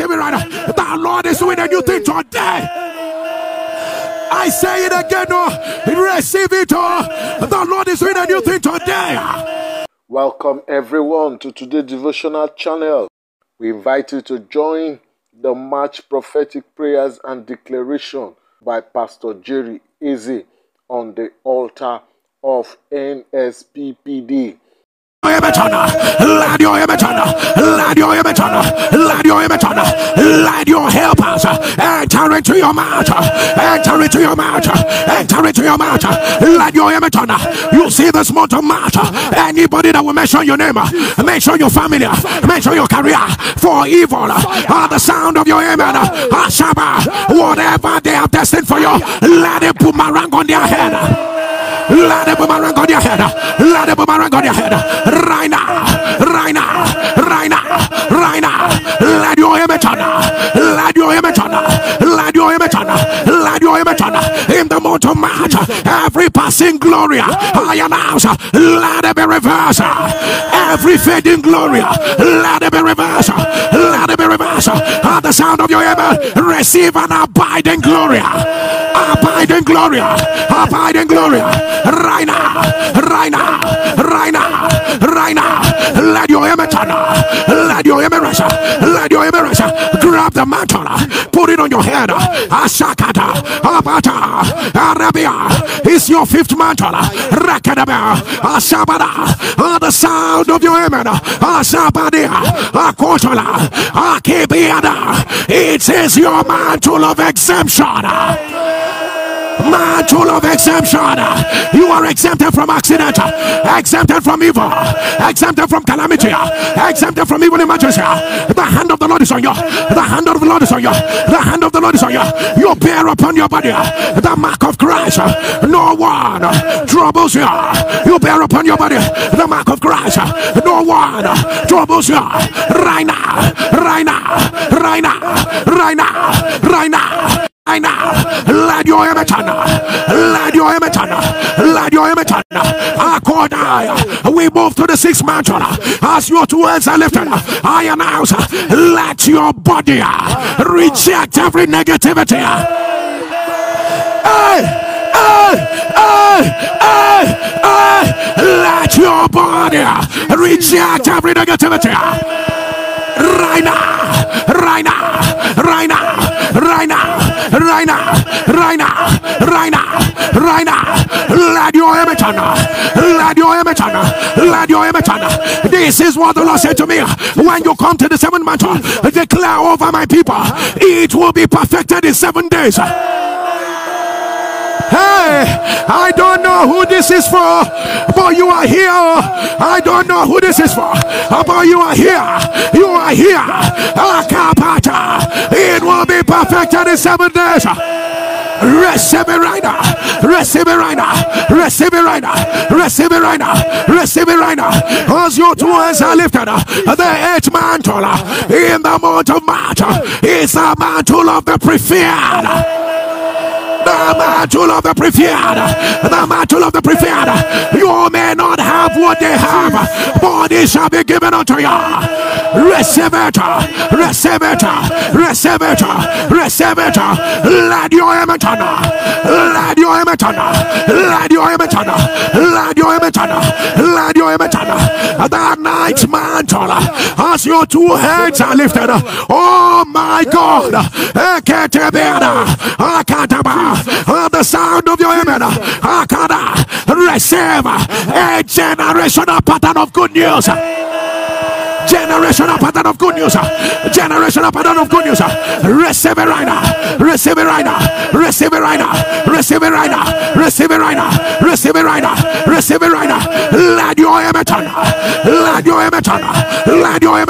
Receive it right now. The Lord is doing a new thing today. I say it again, oh, receive it. Oh. The Lord is doing a new thing today. Welcome everyone to today's devotional channel. We invite you to join the March prophetic prayers and declaration by Pastor Jerry Eze on the altar of NSPPD. Enter into your mouth, enter into your mouth, enter into your mouth, let your image on. You see this month of March, uh, anybody that will mention your name, uh, mention your family, uh, mention your career for evil, uh, the sound of your amen, uh, whatever they have destined for you, let it put my rank on their head. Let the boomerang on your head. Let the boomerang on your head. Right now. Right now. Right now. Right now. Let your image on. In the month of March, every passing glory, I announce, let it be reversed. Every fading glory, let it be reversed. Let it be reversed. At the sound of your amen, receive an abiding glory. Abiding glory. Abiding glory right now, right now, right now, right now. Let your image, let your image, let your image grab the mantle, put it on your head. Abata, Arabia is your fifth mantle. Rakadaba, Ashabada, ah, the sound of your image, Ashabadia, Akotola, Akibiada. It is your mantle of exemption mantle of exemption. You are exempted from accident, exempted from evil, exempted from calamity, exempted from evil emergency. The hand of the Lord is on you. The Lord is on you. You bear upon your body uh, the mark of Christ. Uh, no one uh, troubles you. You bear upon your body the mark of Christ. No one troubles you. Right now, right now, right now, right now, right now right now. Let your on. Let your on. Let your. According, we move to the sixth mantle. As your two hands are lifted, I announce, let your body reject every negativity. Hey, hey, hey, hey. Let your body reject every negativity. Right now, right now, right now, right now right now, right now, right now, right now. Let your image on. This is what the Lord said to me when you come to the seventh mantle, declare over my people, it will be perfected in seven days. Hey, I don't know who this is for, but you are here. I don't know who this is for, but you are here. You are here. It will be perfected in seven days. Receive it right now. Receive it right now. Receive it right now. Receive it right now. Receive it right now. As your two hands are lifted, uh, the eighth mantle uh, in the month of March uh, is a mantle of the preferred the mantle of the preferred, the mantle of the preferred. You may not have what they have, but it shall be given unto you. Receive it, receive it, receive it, receive it. Let your image let your image let your image let your image let your image. That night mantle, as your two hands are lifted, oh my God, can't the sound of your amen. Receive a generational pattern of good news. Generational pattern of good news. Generational pattern of good news. Receive it right now. Receive it right now. Receive it right now. Receive it right now. Receive it right now. Receive it right now. Receive it right now. Let your image on. Let your image on. Let your on.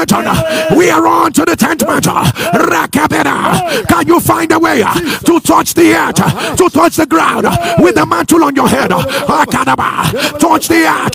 We are on to the tenth. Rakabeda. Can you find a way to touch the earth, to touch the ground with the mantle on your head? Touch the earth.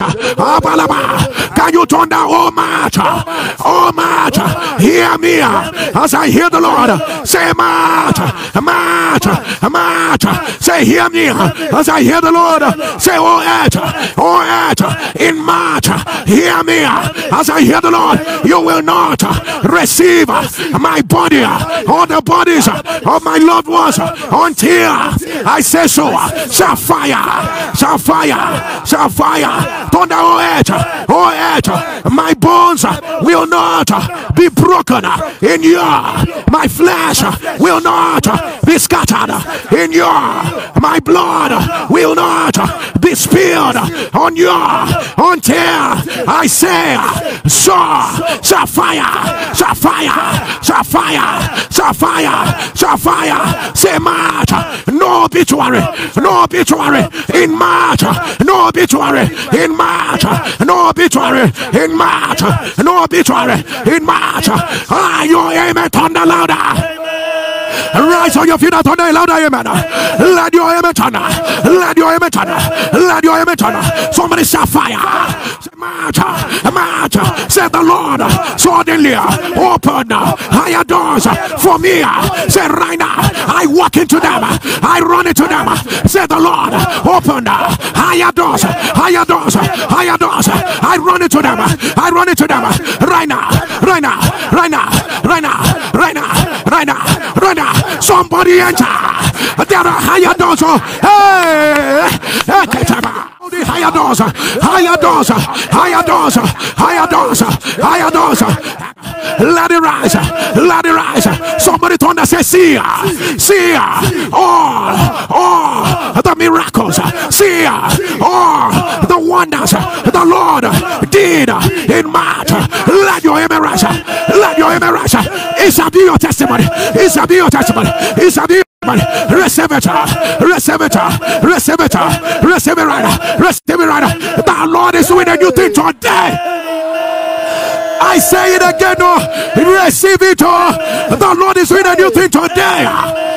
Turn down all matter? All matter. Hear me. As I hear the Lord say, matter, matter, matter. Say, hear me. As I hear the Lord say, oh, earth, oh, earth, in matter. Hear me. As I hear the Lord. You will not receive my body or the bodies of my loved ones until I say so. Shall fire, shall fire, shall fire. Thunder, oh, earth, oh, earth, my bones will not be broken in you. My flesh will not be scattered in you. My blood will not be spilled on you until I say, so, sapphire, sapphire, sapphire, sapphire, sapphire, say March, no obituary, no obituary in March, no obituary in March, no obituary in March, no obituary in March. Are you amen? Thunder louder. Rise on your feet and thunder louder, amen. Let your amen turn. Let your amen turn. Let your amen turn. Somebody shall fire. March, march, said the Lord. Suddenly open higher doors for me. Say right now, I walk into them. I run into them. Said the Lord. Open higher doors, higher doors, higher doors. I run into them. I run into them right now, right now, right now, right now, right now, right now. Somebody enter. There are higher doors. Oh, hey, the higher doors, higher doors, higher doors, higher doors, higher doors. Let it rise, let it rise. Somebody turn and say, See, see, all, all oh, oh, the miracles, see, all the wonders the Lord did in March. Let your amen rise, let your amen rise. It shall be your testimony, it shall be your testimony, it shall be Receive it, receive it, receive it, receive it right, receive it right. The Lord is doing a new thing today. I say it again, oh, receive it. Oh. The Lord is doing a new thing today.